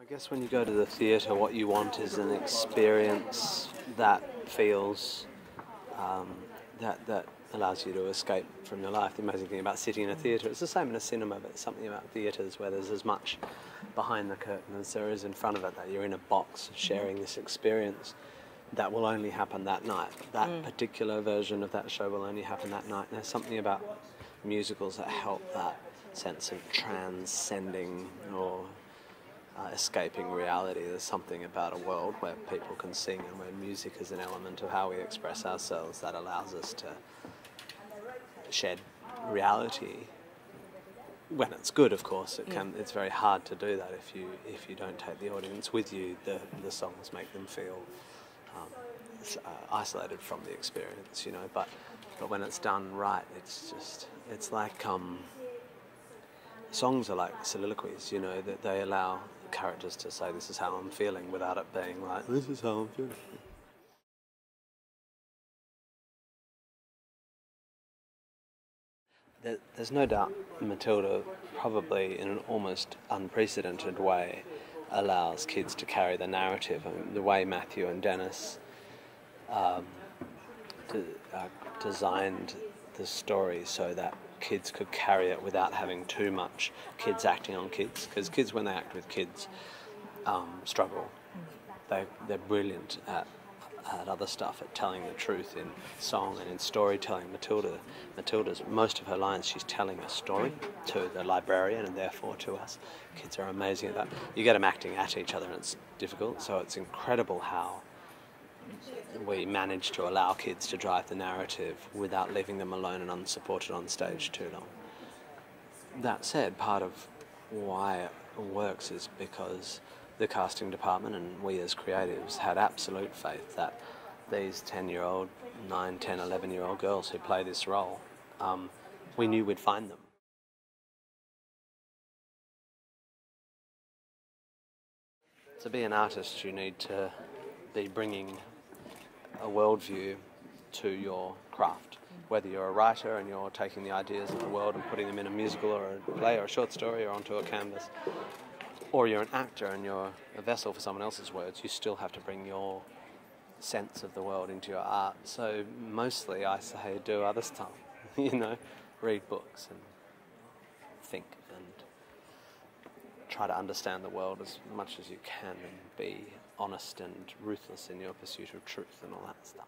I guess when you go to the theatre, what you want is an experience that feels um, that that allows you to escape from your life. The amazing thing about sitting in a theatre, it's the same in a cinema, but it's something about theatres where there's as much behind the curtain as there is in front of it. That you're in a box sharing this experience that will only happen that night. That mm. particular version of that show will only happen that night. And there's something about musicals that help that sense of transcending or uh, escaping reality. There's something about a world where people can sing and where music is an element of how we express ourselves that allows us to shed reality. When it's good, of course, it can. It's very hard to do that if you if you don't take the audience with you. The the songs make them feel um, uh, isolated from the experience, you know. But but when it's done right, it's just it's like um, songs are like soliloquies, you know, that they allow characters to say this is how I'm feeling without it being like this is how I'm feeling. There's no doubt Matilda probably in an almost unprecedented way allows kids to carry the narrative. I mean, the way Matthew and Dennis um, de- uh, designed the story so that kids could carry it without having too much kids acting on kids. Because kids, when they act with kids, um, struggle. They, they're brilliant at, at other stuff, at telling the truth in song and in storytelling. Matilda, Matilda's most of her lines, she's telling a story to the librarian and therefore to us. Kids are amazing at that. You get them acting at each other, and it's difficult. So it's incredible how we manage to allow kids to drive the narrative without leaving them alone and unsupported on stage too long. That said, part of why it works is because the casting department and we as creatives had absolute faith that these 10 year old, 9, 10, 11 year old girls who play this role, um, we knew we'd find them. To be an artist, you need to be bringing a worldview to your craft. Whether you're a writer and you're taking the ideas of the world and putting them in a musical or a play or a short story or onto a canvas, or you're an actor and you're a vessel for someone else's words, you still have to bring your sense of the world into your art. So mostly I say do other stuff, you know, read books and think and try to understand the world as much as you can and be honest and ruthless in your pursuit of truth and all that stuff.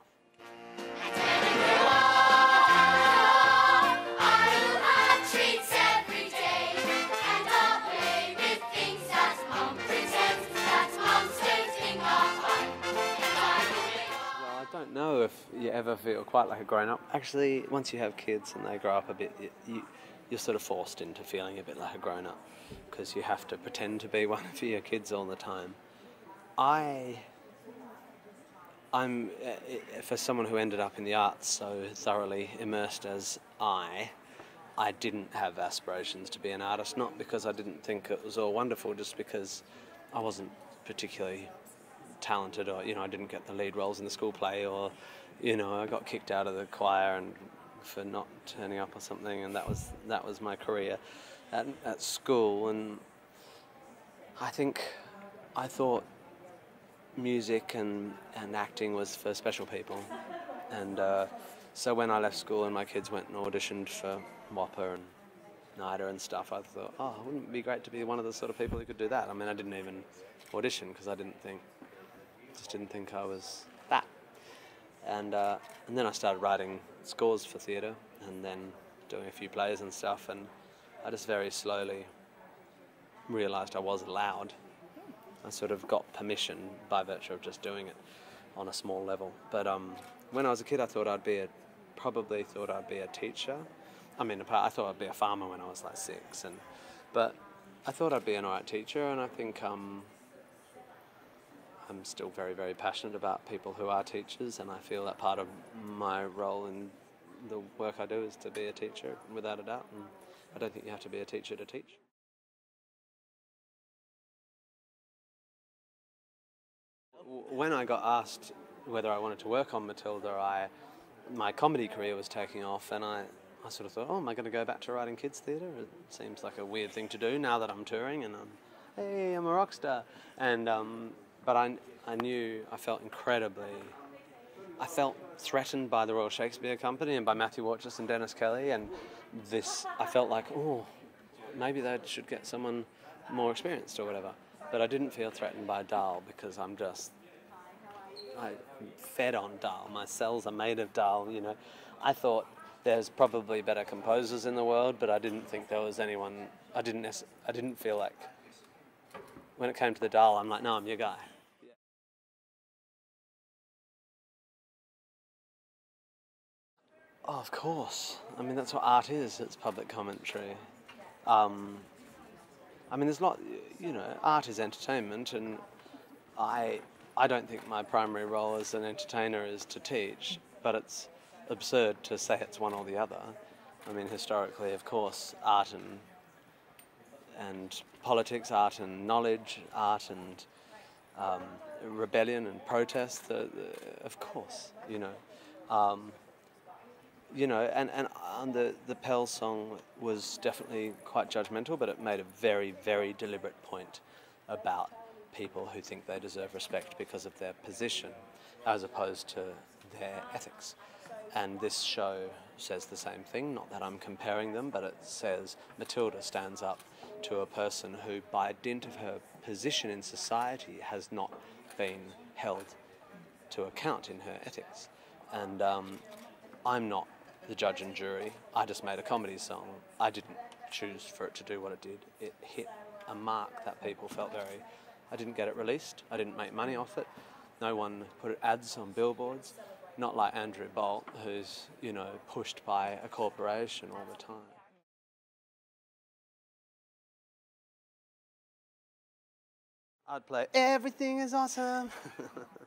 I don't know if you ever feel quite like a grown up. Actually, once you have kids and they grow up a bit, you, you're sort of forced into feeling a bit like a grown up because you have to pretend to be one of your kids all the time. I I'm uh, for someone who ended up in the arts so thoroughly immersed as I. I didn't have aspirations to be an artist, not because I didn't think it was all wonderful, just because I wasn't particularly talented, or you know, I didn't get the lead roles in the school play, or you know, I got kicked out of the choir and for not turning up or something, and that was that was my career at, at school. And I think I thought music and, and acting was for special people. And uh, so when I left school and my kids went and auditioned for WAAPA and NIDA and stuff, I thought, oh, wouldn't it be great to be one of the sort of people who could do that? I mean, I didn't even audition because I didn't think, just didn't think I was that. And, uh, and then I started writing scores for theatre and then doing a few plays and stuff. And I just very slowly realised I was allowed I sort of got permission by virtue of just doing it on a small level. But um, when I was a kid, I thought I'd be a, probably thought I'd be a teacher. I mean, I thought I'd be a farmer when I was like six, and but I thought I'd be an alright teacher, and I think um, I'm still very, very passionate about people who are teachers, and I feel that part of my role in the work I do is to be a teacher, without a doubt. And I don't think you have to be a teacher to teach. When I got asked whether I wanted to work on Matilda, I my comedy career was taking off, and I, I sort of thought, oh, am I going to go back to writing kids theatre? It seems like a weird thing to do now that I'm touring and I'm hey, I'm a rock star. And um, but I, I knew I felt incredibly. I felt threatened by the Royal Shakespeare Company and by Matthew Warchus and Dennis Kelly, and this I felt like, oh, maybe they should get someone more experienced or whatever. But I didn't feel threatened by Dahl because I'm just I fed on Dahl. My cells are made of Dahl. You know, I thought there's probably better composers in the world, but I didn't think there was anyone. I didn't. I didn't feel like when it came to the Dahl, I'm like, no, I'm your guy. Oh, of course. I mean, that's what art is. It's public commentary. Um, I mean, there's a lot. You know, art is entertainment, and I I don't think my primary role as an entertainer is to teach, but it's absurd to say it's one or the other. I mean, historically, of course, art and and politics, art and knowledge, art and um, rebellion and protest. Of course, you know, um, you know, and and the the Pell song was definitely quite judgmental, but it made a very very deliberate point about people who think they deserve respect because of their position, as opposed to their ethics. And this show says the same thing. Not that I'm comparing them, but it says Matilda stands up to a person who, by dint of her position in society, has not been held to account in her ethics. And um, I'm not the judge and jury. I just made a comedy song. I didn't choose for it to do what it did. It hit a mark that people felt very. I didn't get it released. I didn't make money off it. No one put ads on billboards. Not like Andrew Bolt, who's you know pushed by a corporation all the time. I'd play Everything is Awesome.